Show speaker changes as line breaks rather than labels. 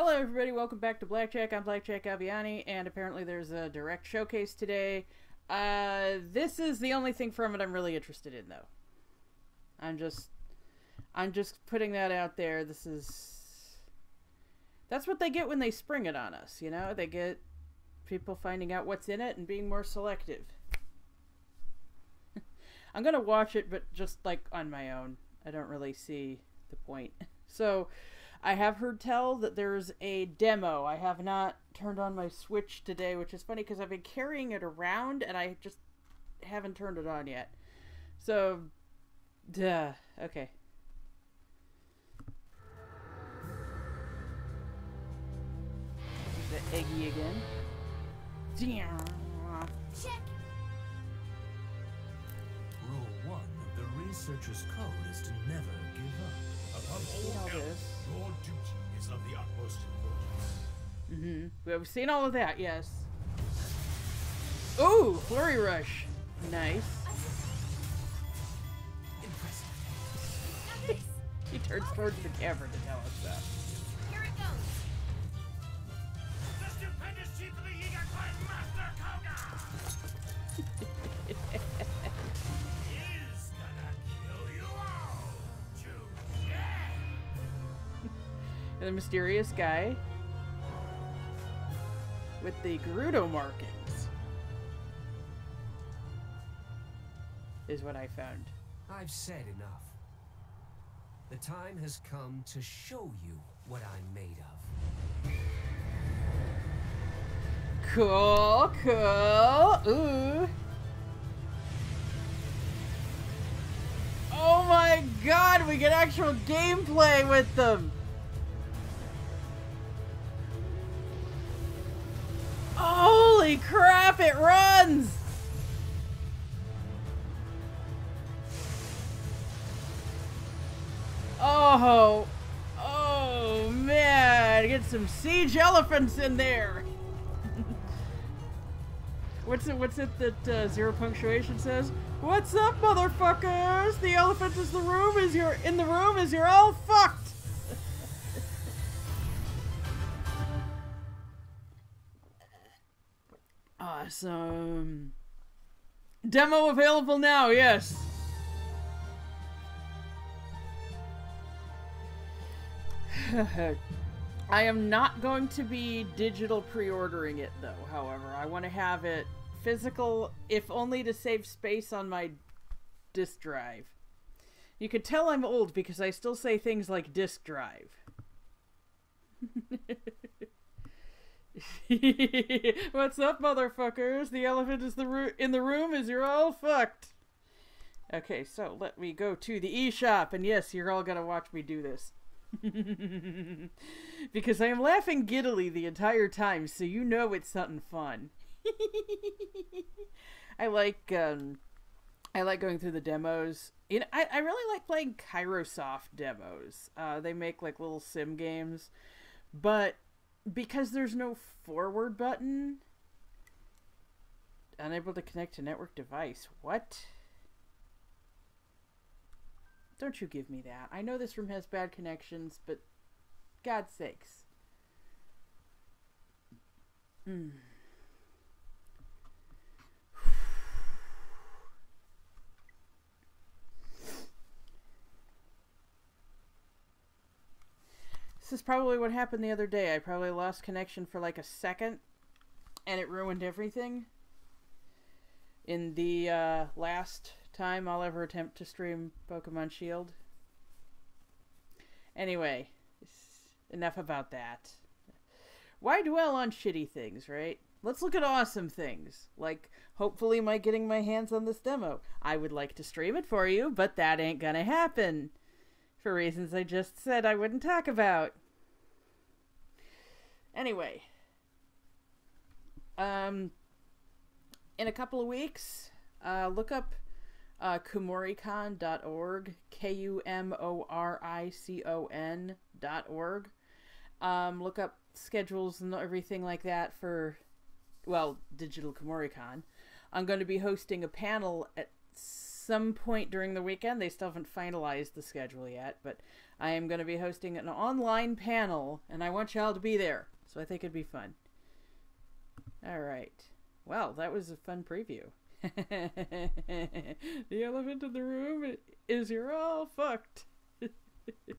Hello, everybody. Welcome back to Blackjack. I'm Blackjack Aviani, and apparently there's a direct showcase today. Uh, this is the only thing from it I'm really interested in, though. I'm just, I'm just putting that out there. This is, that's what they get when they spring it on us. You know, they get people finding out what's in it and being more selective. I'm gonna watch it, but just like on my own. I don't really see the point. So. I have heard tell that there's a demo. I have not turned on my Switch today, which is funny because I've been carrying it around and I just haven't turned it on yet. So, duh. Okay. The eggy again. Damn.
Check.
Rule one of the researcher's code is to never give up.
Above
all
all else,
Mm-hmm. We've seen all of that, yes. Ooh, Flurry Rush. Nice.
Impressive.
He turns towards the camera to tell us that.
Here it goes.
The
mysterious chief with the Gerudo markings is what I found.
I've said enough. The time has come to show you what I'm made of.
Cool, cool. Ooh. Oh my god, we get actual gameplay with them. Holy crap, it runs! Oh, oh man, get some siege elephants in there. what's it? What's it that uh, zero punctuation says? What's up, motherfuckers? The elephant is the room. Is your in the room? Is you're all awesome. Demo available now. Yes. I am not going to be digital pre-ordering it though. However, I want to have it physical, if only to save space on my disk drive. You could tell I'm old because I still say things like disk drive. What's up, motherfuckers? The elephant is the in the room. Is you're all fucked. Okay, so let me go to the e-shop, and yes, you're all gonna watch me do this. because I am laughing giddily the entire time, so you know it's something fun. I like um, I like going through the demos. You know, I, I really like playing Kairosoft demos. Uh, they make like little sim games, but because there's no forward button, unable to connect to network device. What? Don't you give me that. I know this room has bad connections, but God's sakes. Hmm. This is probably what happened the other day. I probably lost connection for like a second and it ruined everything. In the uh, last time I'll ever attempt to stream Pokemon Shield. Anyway, enough about that. Why dwell on shitty things, right? Let's look at awesome things. Like, hopefully, my getting my hands on this demo. I would like to stream it for you, but that ain't gonna happen. For reasons I just said I wouldn't talk about. Anyway. Um, in a couple of weeks, uh, look up uh, kumoricon.org, K U M O R I C O N dot org. Um, look up schedules and everything like that for, well, Digital Kumoricon. I'm going to be hosting a panel at some point during the weekend. They still haven't finalized the schedule yet, but I am going to be hosting an online panel, and I want y'all to be there. So I think it'd be fun. All right. Well, that was a fun preview. the elephant in the room is you're all fucked.